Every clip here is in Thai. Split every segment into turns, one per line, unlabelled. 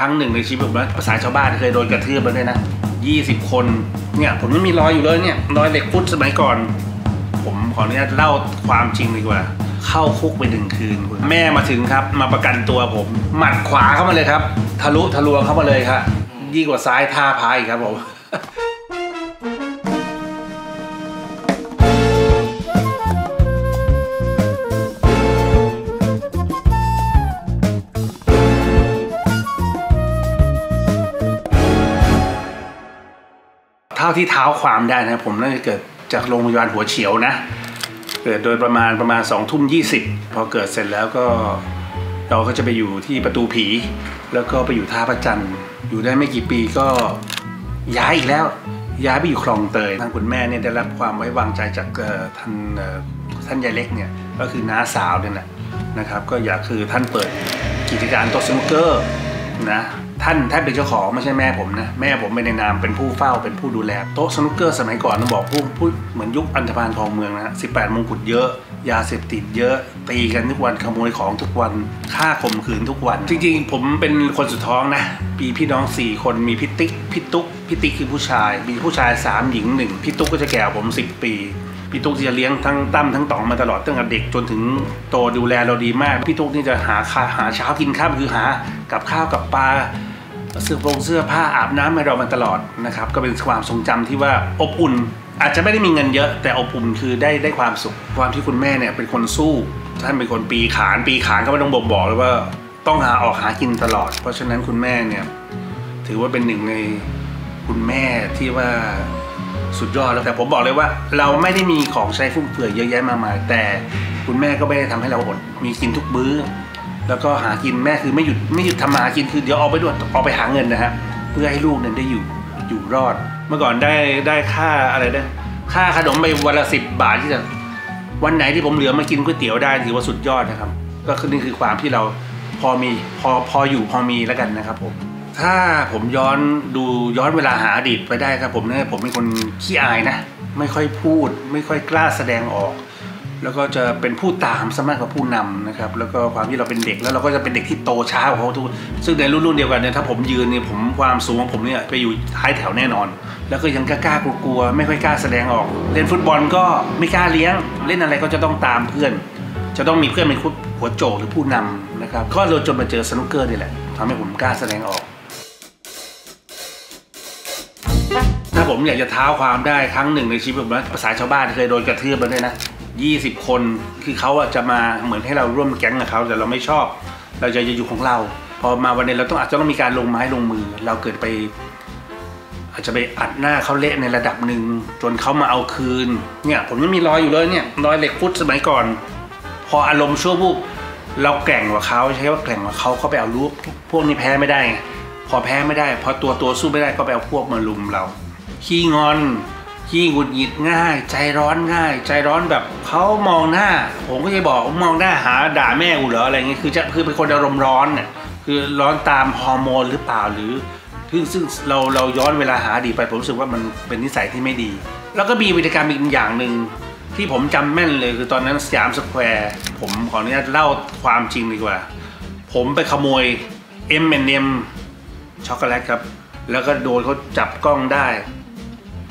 ครั้งหนึ่งในชีวิตผมนะภาษาชาวบ้านเคยโดนกระทืบมาด้วยนะ20คนเนี่ยผมไม่มีรอยอยู่เลยเนี่ยรอยเหล็กพุทธสมัยก่อน ผมขออนุญาตเล่าความจริงดีกว่า เข้าคุกไปหนึ่งคืนคุณแม่มาถึงครับ มาประกันตัวผม หมัดขวาเข้ามาเลยครับ ทะลุทะลวงเข้ามาเลยครับยิ่งกว่าซ้ายท่าพายครับผม เท่าที่เท้าความได้นะผมน่าจะเกิดจากโรงพยาบาลหัวเฉียวนะ เกิดโดยประมาณประมาณสองทุ่มยี่สิบพอเกิดเสร็จแล้วก็เราก็จะไปอยู่ที่ประตูผี แล้วก็ไปอยู่ท่าพระจันทร์อยู่ได้ไม่กี่ปีก็ย้ายอีกแล้ว ย้ายไปอยู่คลองเตยทางคุณแม่เนี่ยได้รับความไว้วางใจจากท่านท่านยายเล็กเนี่ยก็คือน้าสาวเนี่ยนะนะครับ ก็อยากคือท่านเปิดกิจการโต๊ะสนุกเกอร์นะ ท่านท่านเป็นเจ้าของไม่ใช่แม่ผมนะ แม่ผมเป็นในนามเป็นผู้เฝ้าเป็นผู้ดูแล โต๊ะสนุกเกอร์สมัยก่อนต้องบอกผู้ผู้เหมือนยุคอันธพาลทองเมืองนะสิบแปดมงกุฎเยอะ ยาเสพติดเยอะ ตีกันทุกวันขโมยของทุกวันฆ่าข่มขืนทุกวัน จริงๆ ผมเป็นคนสุดท้องนะปีพี่น้อง 4 คนมีพี่ติ๊กพี่ตุ๊กพี่ติ๊กคือผู้ชาย มีผู้ชาย 3 หญิงหนึ่งพี่ตุ๊กก็จะแก่กว่าผม 10 ปีพี่ตุ๊กจะเลี้ยงทั้งตั้มทั้งต๋องมาตลอดตั้งแต่เด็กจนถึงโตดูแลเราดีมากพี่ตุ๊กนี่จะหาหาเช้ากินข้าวคือหากับข้าวกับปลา เสื้อผงเสื้อผ้าอาบน้ำให้เรามาตลอดนะครับ ก็เป็นความทรงจำที่ว่าอบอุ่น อาจจะไม่ได้มีเงินเยอะ แต่อบอุ่นคือได้ได้ความสุข ความที่คุณแม่เนี่ยเป็นคนสู้ท่านเป็นคนปีขานปีขานก็ไม่ต้องบอกบอกเลยว่าต้องหาออกหากินตลอด เพราะฉะนั้นคุณแม่เนี่ยถือว่าเป็นหนึ่งในคุณแม่ที่ว่าสุดยอดแล้วแต่ผมบอกเลยว่า เราไม่ได้มีของใช้ฟุ่มเฟือยเยอะแยะมากมายแต่คุณแม่ก็ไม่ได้ทำให้เราอดมีกินทุกมื้อ แล้วก็หากินแม่คือไม่หยุดไม่หยุดทำมาหากินคือเดี๋ยวออกไปด้วยออกไปหาเงินนะฮะเพื่อให้ลูกนี่ยได้อยู่อยู่รอด เมื่อก่อนได้ได้ค่าอะไรนะค่าขนมไปวันละสิบบาทที่จะวันไหนที่ผมเหลือมากินก๋วยเตี๋ยวได้ถือว่าสุดยอดนะครับ ก็คือนี่คือความที่เราพอมีพอพออยู่พอมีแล้วกันนะครับผมถ้าผมย้อนดูย้อนเวลาหาอดีตไปได้ครับผมเนี่ยผมเป็นคนขี้อายนะ ไม่ค่อยพูด ไม่ค่อยกล้าแสดงออก แล้วก็จะเป็นผู้ตามซะมากกว่าผู้นำนะครับแล้วก็ความที่เราเป็นเด็กแล้วเราก็จะเป็นเด็กที่โตช้ากว่าเขาทุกคนซึ่งในรุ่นๆเดียวกันเนี่ยถ้าผมยืนเนี่ยผมความสูงของผมเนี่ยไปอยู่ท้ายแถวแน่นอน แล้วก็ยังกล้ากลัวๆไม่ค่อยกล้าแสดงออก เล่นฟุตบอลก็ไม่กล้าเลี้ยง เล่นอะไรก็จะต้องตามเพื่อน จะต้องมีเพื่อนเป็นหัวโจกหรือผู้นำนะครับก็เลยจนมาเจอสนุกเกอร์นี่แหละทำให้ผมกล้าแสดงออกถ้าผมอยากจะเท้าความได้ครั้งหนึ่งในชีวิตผมนะภาษาชาวบ้านเคยโดนกระทืบมาด้วยนะ 20 คนคือเขาอะจะมาเหมือนให้เราร่วมแก๊งกับเขาแต่เราไม่ชอบ เราจะอยู่ของเรา พอมาวันนี้เราต้องอาจจะต้องมีการลงไม้ลงมือ เราเกิดไป อาจจะไปอัดหน้าเขาเละในระดับหนึ่งจนเขามาเอาคืนเนี่ยผมยังมีรอยอยู่เลยเนี่ยรอยเหล็กพุทธสมัยก่อน พออารมณ์ชั่ววูบเราแกร่งกว่าเขาใช้ว่าแกร่งกว่าเขาเขาไปเอารูปพวกนี้แพ้ไม่ได้ พอแพ้ไม่ได้ พอตัวตัวสู้ไม่ได้ก็ไปเอาพวกมาลุมเราขี้งอน ขี้หงุดหงิดง่าย ใจร้อนง่าย ใจร้อนแบบเขามองหน้า ผมก็จะบอกมองหน้าหาด่าแม่กูเหรออะไรเงี้ยคือจะคือเป็นคนอารมณ์ร้อนเนี่ยคือร้อนตามฮอร์โมนหรือเปล่าหรือซึ่งซึ่งเราเราย้อนเวลาหาดีไปผมรู้สึกว่ามันเป็นนิสัยที่ไม่ดี แล้วก็มีวิธีการอีกอย่างหนึ่งที่ผมจำแม่นเลยคือตอนนั้นสยามสแควร์ผมขออนุญาตเล่าความจริงดีกว่า ผมไปขโมย M&M ช็อกโกแลตครับ แล้วก็โดนเขาจับกล้องได้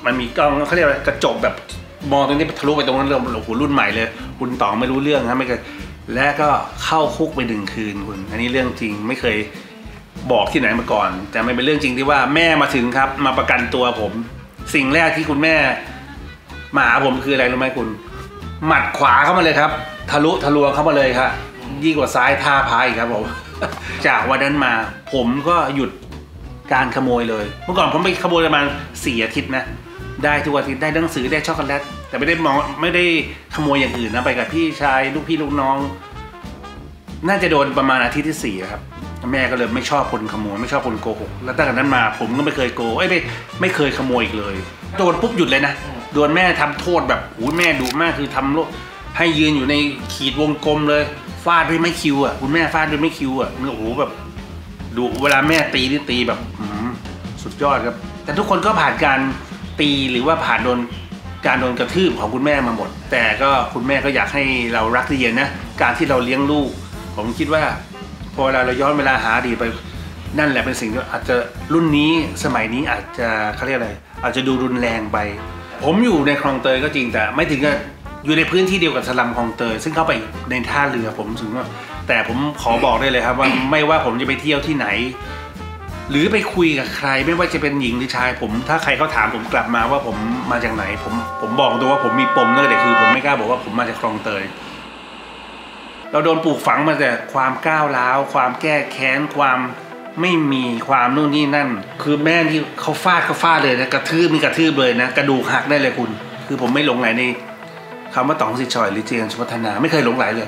มันมีกล้องเขาเรียกอะไรกระจกแบบมองตรงนี้ทะลุไปตรงนั้นเลยโอ้โหรุ่นใหม่เลย คุณต๋องไม่รู้เรื่องนะไม่เคยและก็เข้าคุกไปหนึ่งคืนคุณ อันนี้เรื่องจริงไม่เคยบอกที่ไหนมาก่อน แต่ไมันเป็นเรื่องจริงที่ว่าแม่มาถึงครับ มาประกันตัวผม สิ่งแรกที่คุณแม่มาหาผมคืออะไรรู้ไหมคุณ หมัดขวาเข้ามาเลยครับ ทะลุทะลวงเข้ามาเลยครับยิ่งกว่าซ้ายท่าพายอีกครับผมจากวันนั้นมาผมก็หยุดการขโมยเลย เมื่อก่อนผมไปขโมยประมาณสี่อาทิตย์นะ ได้ทุกอาทิตย์ได้หนังสือได้ช็อกโกแลตแต่ไม่ได้มองไม่ได้ขโมยอย่างอื่นนะไปกับพี่ชายลูกพี่ลูกน้อง น่าจะโดนประมาณอาทิตย์ที่สี่ครับแม่ก็เลยไม่ชอบคนขโมยไม่ชอบคนโกหกแล้วตั้งแต่นั้นมาผมก็ไม่เคยโกเอ้ยไม่ไม่เคยขโมยอีกเลยโดนปุ๊บหยุดเลยนะโดนแม่ทำโทษแบบโอ้ยแม่ดุมากคือทำโลให้ยืนอยู่ในขีดวงกลมเลยฟาดด้วยไม่คิวอะคุณแม่ฟาดด้วยไม่คิวอะโอ้โหแบบดูเวลาแม่ตีนี่ตีแบบสุดยอดครับ แต่ทุกคนก็ผ่านการ ตีหรือว่าผ่านโดนการโดนกระทืบของคุณแม่มาหมด แต่ก็คุณแม่ก็อยากให้เรารักเรียนนะการที่เราเลี้ยงลูก ผมคิดว่า พอเวลาเราย้อนเวลาหาดีไปนั่นแหละเป็นสิ่งที่อาจจะรุ่นนี้สมัยนี้อาจจะเขาเรียกอะไรอาจจะดูรุนแรงไป ผมอยู่ในคลองเตยก็จริงแต่ไม่ถึงกับอยู่ในพื้นที่เดียวกับสลัมคลองเตย ซึ่งเข้าไปในท่าเรือผมถึงว่าแต่ผมขอบอกได้เลยครับว่าไม่ว่าผมจะไปเที่ยวที่ไหน หรือไปคุยกับใครไม่ว่าจะเป็นหญิงหรือชาย ผมถ้าใครเขาถามผมกลับมาว่าผมมาจากไหน ผมผมบอกตัวว่าผมมีปมตั้งแต่เด็กคือ ผมไม่กล้าบอกว่าผมมาจากคลองเตย เราโดนปลูกฝังมาแต่ความก้าวร้าว ความแก้แค้นความไม่มีความนู่นนี่นั่น คือแม่ที่เขาฟาดเขาฟาดเลยนะกระทืบนี่กระทืบเลยนะกระดูกหักได้เลยคุณ คือผมไม่หลงไหลในคำว่าต๋องสิชอยหรือเจียนสุพัฒนาไม่เคยหลงไหลเลย